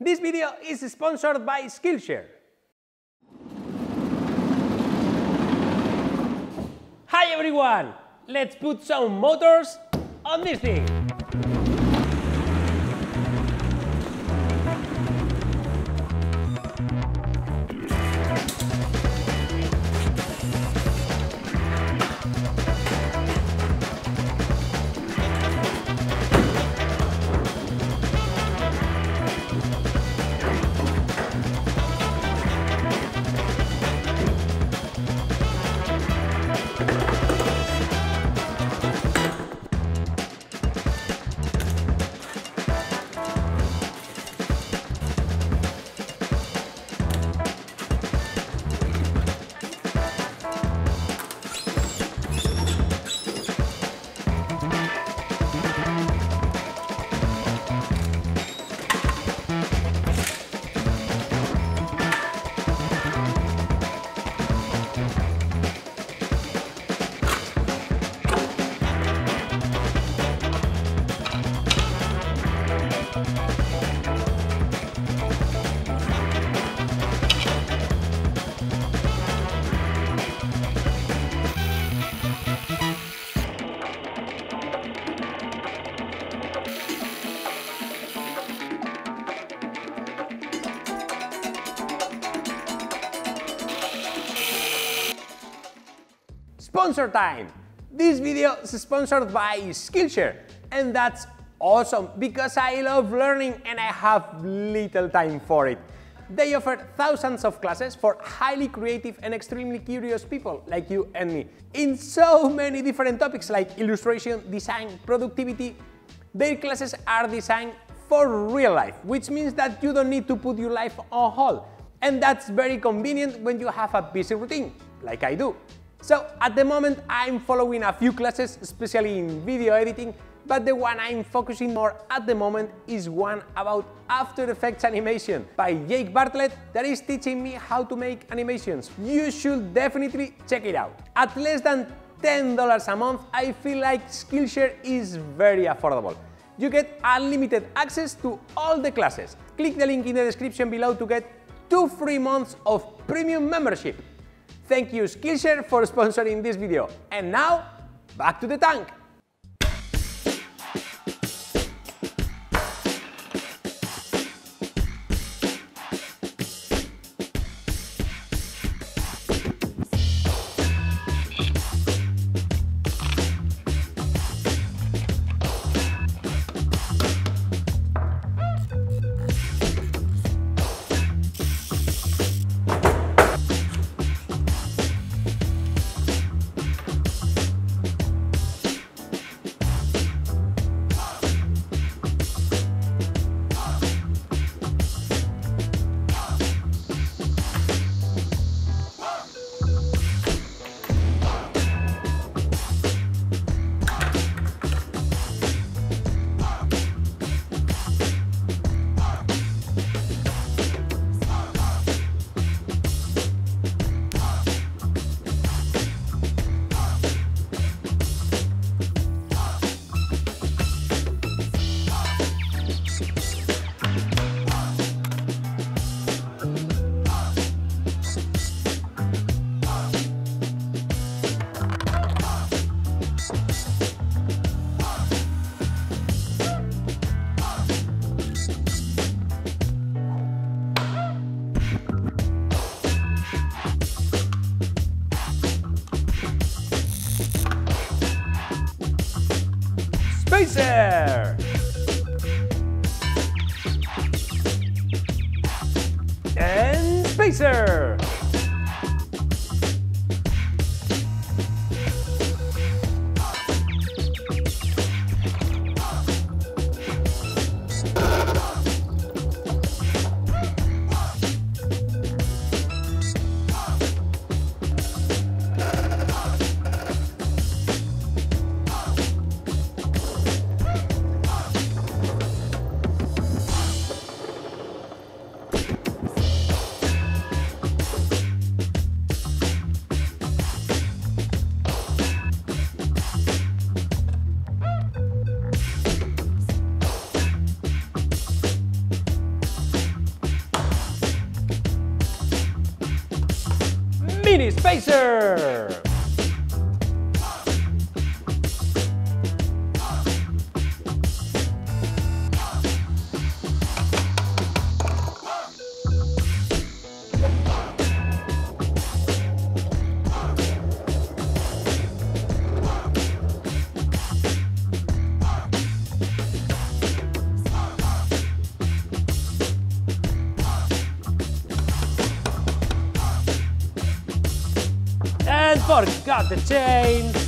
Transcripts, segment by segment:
This video is sponsored by Skillshare. Hi everyone! Let's put some motors on this thing. Sponsor time! This video is sponsored by Skillshare and that's awesome because I love learning and I have little time for it. They offer thousands of classes for highly creative and extremely curious people like you and me in so many different topics like illustration, design, productivity. Their classes are designed for real life, which means that you don't need to put your life on hold. And that's very convenient when you have a busy routine, like I do. So at the moment I'm following a few classes, especially in video editing, but the one I'm focusing more at the moment is one about After Effects animation by Jake Bartlett that is teaching me how to make animations. You should definitely check it out. At less than $10 a month, I feel like Skillshare is very affordable. You get unlimited access to all the classes. Click the link in the description below to get two free months of premium membership. Thank you Skillshare for sponsoring this video. And now, back to the tank! Spacer! Spacer! Forgot the chains.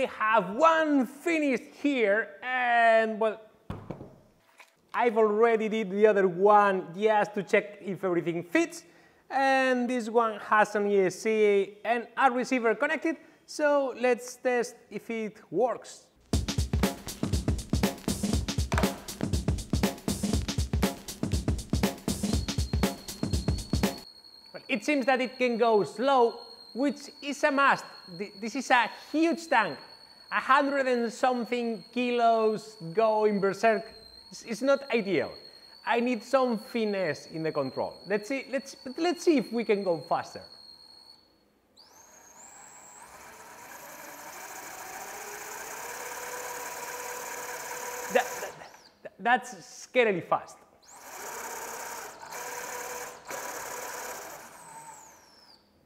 We have one finished here and well I've already did the other one just to check if everything fits and this one has an ESC and a receiver connected so let's test if it works. Well, it seems that it can go slow which is a must. This is a huge tank. A hundred and something kilos going berserk It's not ideal. I need some finesse in the control. Let's see, let's, let's see if we can go faster. That, that, that's scarily fast.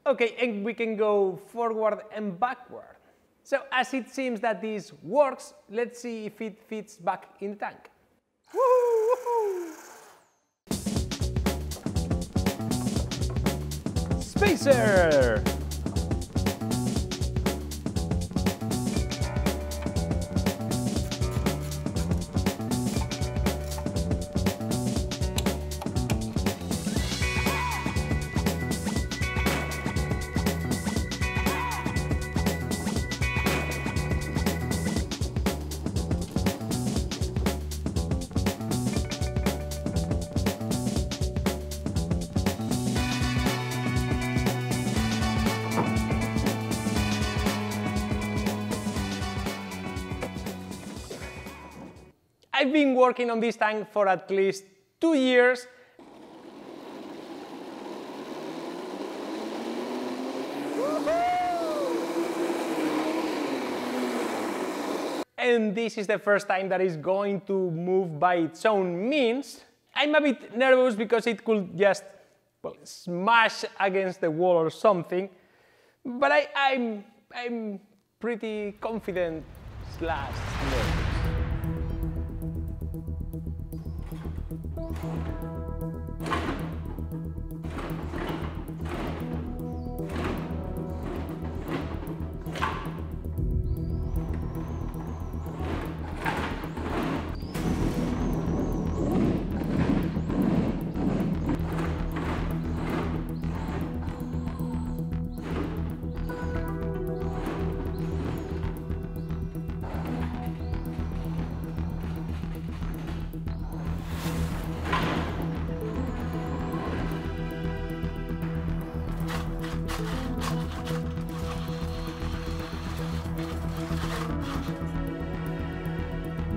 Okay, and we can go forward and backward. So as it seems that this works, let's see if it fits back in the tank. Spacer! I've been working on this tank for at least two years. And this is the first time that it's going to move by its own means. I'm a bit nervous because it could just well, smash against the wall or something. But I, I'm, I'm pretty confident slash nervous.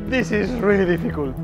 This is really difficult.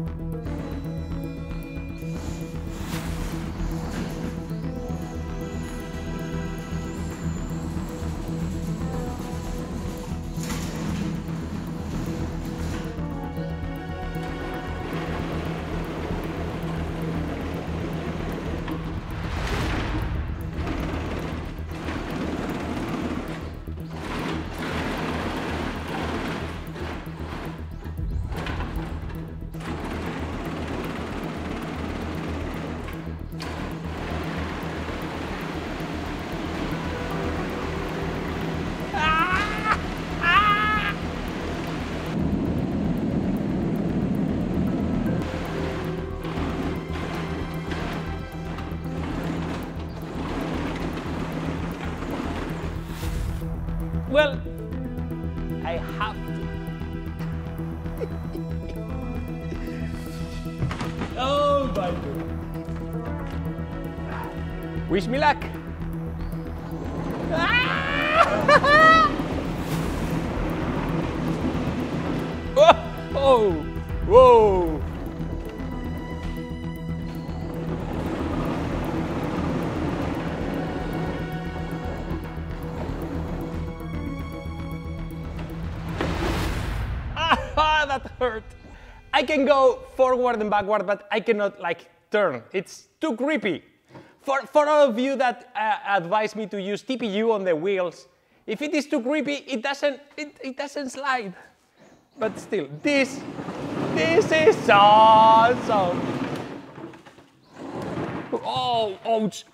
Well, I have to. oh my god. Wish me luck. oh, oh. Hurt. I can go forward and backward, but I cannot like turn. It's too creepy. For, for all of you that uh, advise me to use TPU on the wheels, if it is too creepy, it doesn't, it, it doesn't slide. But still, this, this is awesome. Oh, ouch.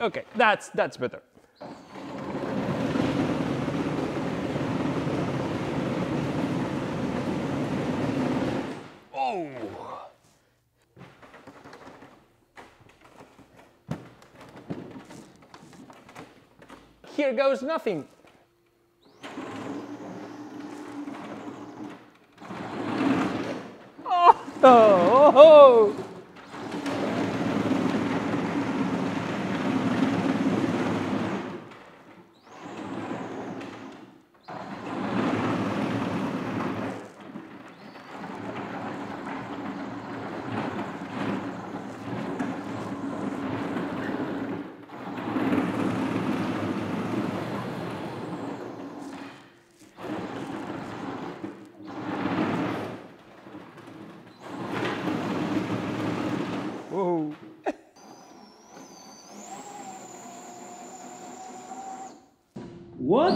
Okay, that's, that's better. Oh. Here goes nothing. Oh, oh, oh. What?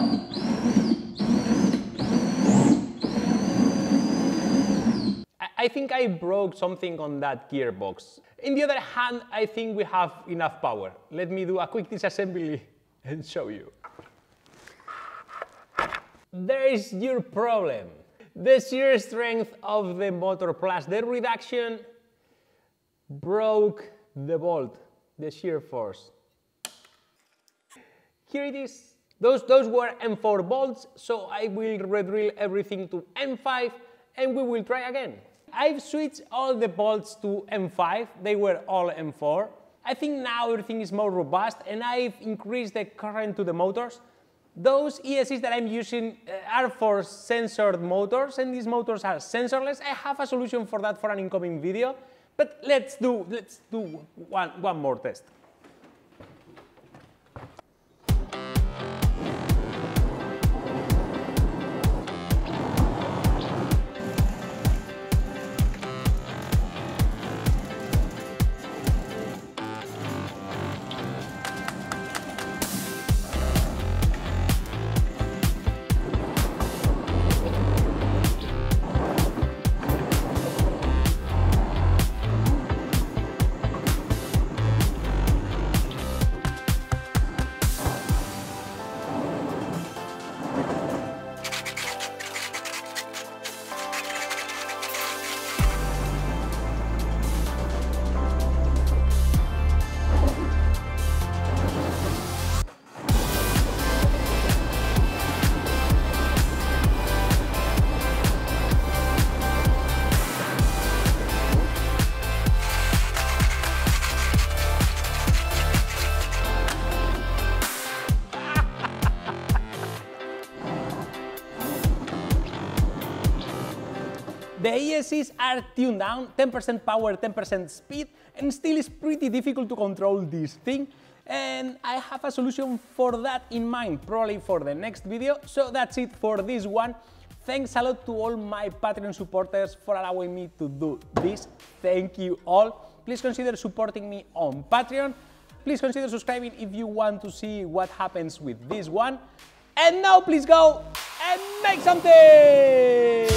I- think I broke something on that gearbox. In the other hand, I think we have enough power. Let me do a quick disassembly and show you. There is your problem. The shear strength of the motor plus the reduction broke the bolt, the shear force. Here it is. Those, those were M4 bolts, so I will redrill everything to M5 and we will try again. I've switched all the bolts to M5, they were all M4. I think now everything is more robust and I've increased the current to the motors. Those ESCs that I'm using uh, are for sensored motors and these motors are sensorless. I have a solution for that for an incoming video, but let's do, let's do one, one more test. ESCs are tuned down, 10% power, 10% speed, and still it's pretty difficult to control this thing. And I have a solution for that in mind, probably for the next video. So that's it for this one. Thanks a lot to all my Patreon supporters for allowing me to do this. Thank you all. Please consider supporting me on Patreon. Please consider subscribing if you want to see what happens with this one. And now please go and make something!